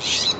Shh.